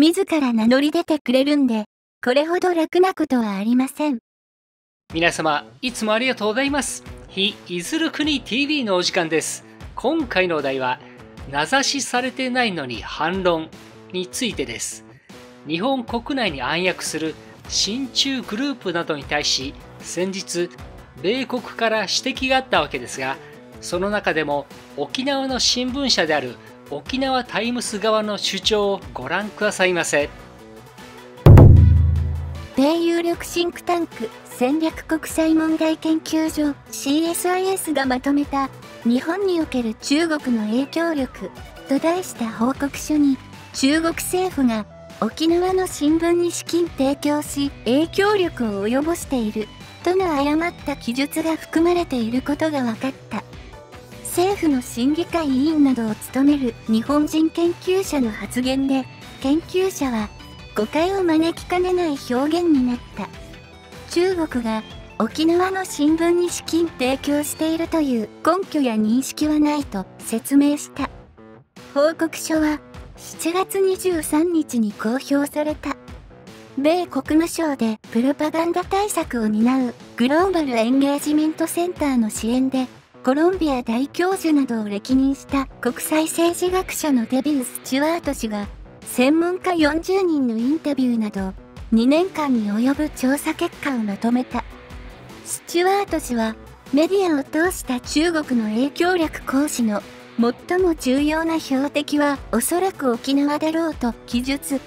自ら名乗り出てくれるんで、これほど楽なことはありません。皆様、いつもありがとうございます。非いずる国 TV のお時間です。今回のお題は、名指しされてないのに反論についてです。日本国内に暗躍する親中グループなどに対し、先日、米国から指摘があったわけですが、その中でも沖縄の新聞社である沖縄タイムス側の主張をご覧くださいませ。米有力シンクタンク戦略国際問題研究所 CSIS がまとめた日本における中国の影響力と題した報告書に中国政府が沖縄の新聞に資金提供し影響力を及ぼしているとの誤った記述が含まれていることが分かった政府の審議会委員などを務める日本人研究者の発言で研究者は誤解を招きかねない表現になった。中国が沖縄の新聞に資金提供しているという根拠や認識はないと説明した。報告書は7月23日に公表された。米国務省でプロパガンダ対策を担うグローバルエンゲージメントセンターの支援でコロンビア大教授などを歴任した国際政治学者のデビュー・スチュワート氏が専門家40人のインタビューなど2年間に及ぶ調査結果をまとめた。スチュワート氏はメディアを通した中国の影響力行使の最も重要な標的はおそらく沖縄だろうと記述。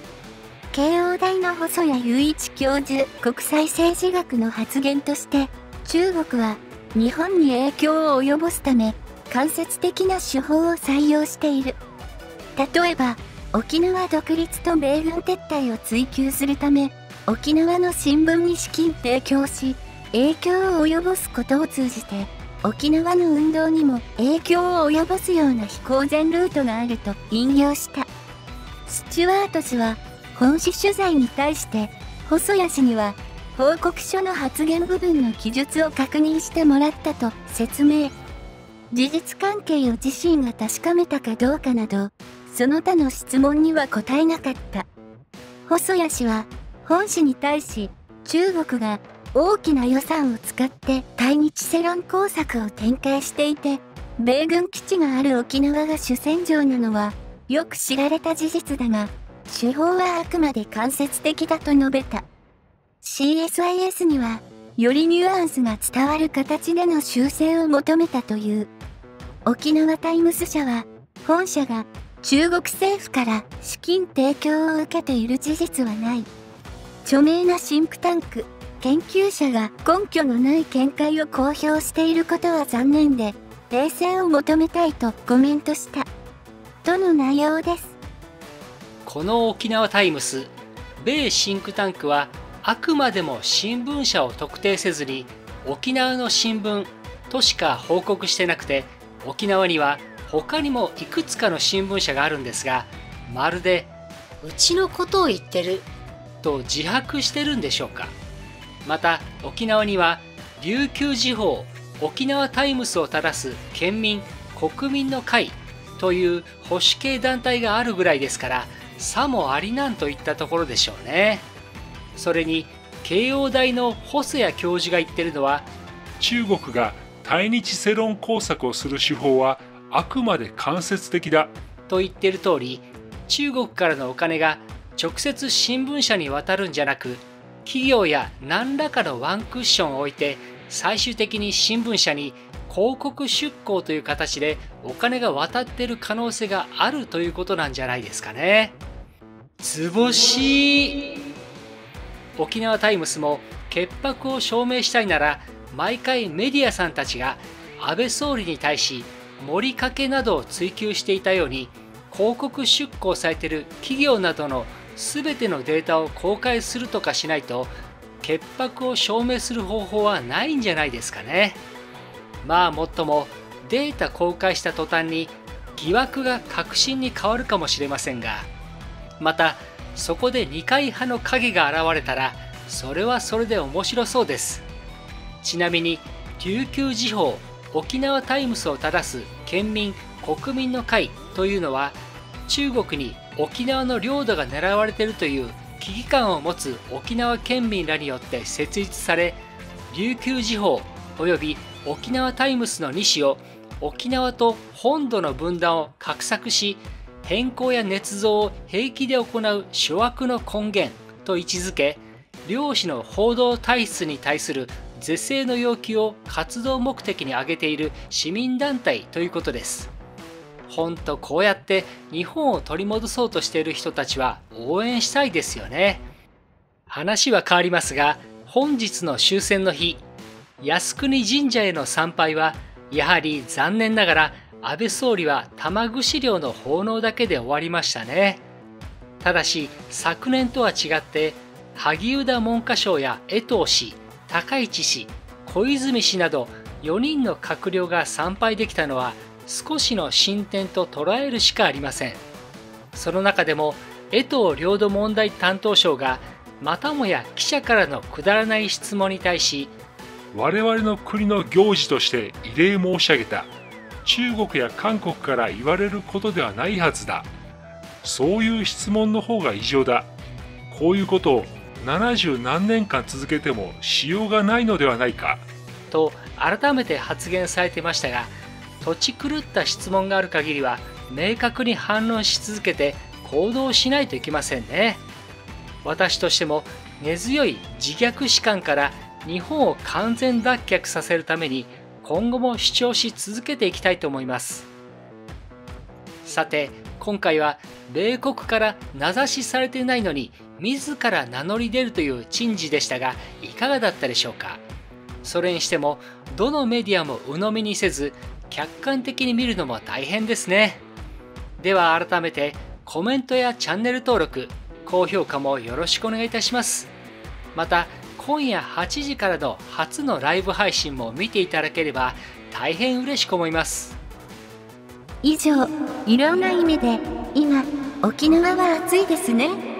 慶応大の細谷雄一教授国際政治学の発言として中国は日本に影響を及ぼすため間接的な手法を採用している。例えば沖縄独立と米軍撤退を追求するため沖縄の新聞に資金提供し影響を及ぼすことを通じて沖縄の運動にも影響を及ぼすような飛行前ルートがあると引用した。スチュワート氏は本誌取材に対して細谷氏には報告書の発言部分の記述を確認してもらったと説明。事実関係を自身が確かめたかどうかなどその他の質問には答えなかった。細谷氏は本誌に対し中国が大きな予算を使って対日世論工作を展開していて米軍基地がある沖縄が主戦場なのはよく知られた事実だが手法はあくまで間接的だと述べた。CSIS にはよりニュアンスが伝わる形での修正を求めたという沖縄タイムス社は本社が中国政府から資金提供を受けている事実はない。著名なシンクタンク研究者が根拠のない見解を公表していることは残念で訂正を求めたいとコメントした。との内容です。この沖縄タイムス米シンクタンクはあくまでも新聞社を特定せずに沖縄の新聞としか報告してなくて沖縄には他にもいくつかの新聞社があるんですがまるでうちのことを言ってると自白してるんでしょうか。また沖縄には琉球時報沖縄タイムスを正す県民国民の会という保守系団体があるぐらいですからさもありなんといったところでしょうね。それに慶応大の細谷教授が言ってるのは中国が対日世論工作をする手法はあくまで間接的だと言ってる通り中国からのお金が直接新聞社に渡るんじゃなく企業や何らかのワンクッションを置いて最終的に新聞社に広告出稿という形でお金が渡ってる可能性があるということなんじゃないですかね。図星沖縄タイムスも潔白を証明したいなら毎回メディアさんたちが安倍総理に対し盛りかけなどを追求していたように広告出稿されている企業などの全てのデータを公開するとかしないと潔白を証明する方法はないんじゃないですかね。まあもっともデータ公開した途端に疑惑が確信に変わるかもしれませんがまたそこで二階派の影が現れたらそれはそれで面白そうです。ちなみに琉球時報沖縄タイムスを正す県民国民の会というのは中国に沖縄の領土が狙われているという危機感を持つ沖縄県民らによって設立され琉球時報及び沖縄タイムスの2紙を沖縄と本土の分断を画策し変更や捏造を平気で行う諸悪の根源と位置づけ漁師の報道体質に対する是正の要求を活動目的に挙げている市民団体ということです。ほんとこうやって日本を取り戻そうとしている人たちは応援したいですよね。話は変わりますが本日の終戦の日靖国神社への参拝はやはり残念ながら安倍総理は玉串料の奉納だけで終わりましたね。ただし昨年とは違って萩生田文科省や江藤氏高市氏小泉氏など4人の閣僚が参拝できたのは少しの進展と捉えるしかありませんその中でも江藤領土問題担当省がまたもや記者からのくだらない質問に対し我々の国の行事として異例申し上げた中国や韓国から言われることではないはずだ。そういう質問の方が異常だ。こういうことを70何年間続けてもしようがないのではないか。と改めて発言されていましたが土地狂った質問がある限りは明確に反論し続けて行動しないといけませんね。私としても根強い自虐史観から日本を完全脱却させるために今後も主張し続けていきたいと思います。さて今回は米国から名指しされていないのに自ら名乗り出るという珍事でしたがいかがだったでしょうか？それにしてもどのメディアも鵜呑みにせず客観的に見るのも大変ですね。では改めてコメントやチャンネル登録高評価もよろしくお願いいたします。また今夜8時からの初のライブ配信も見ていただければ大変嬉しく思います。以上いろんな意味で今沖縄は暑いですね。